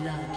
Blood.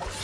you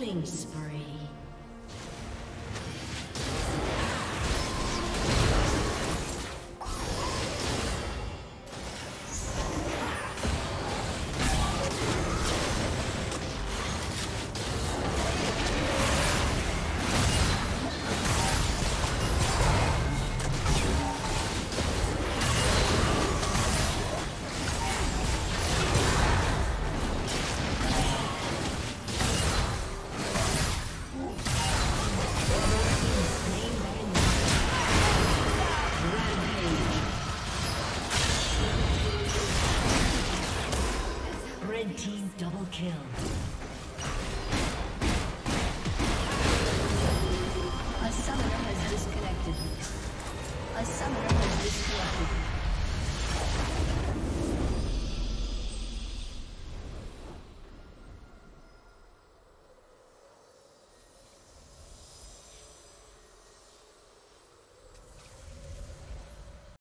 Killing spree.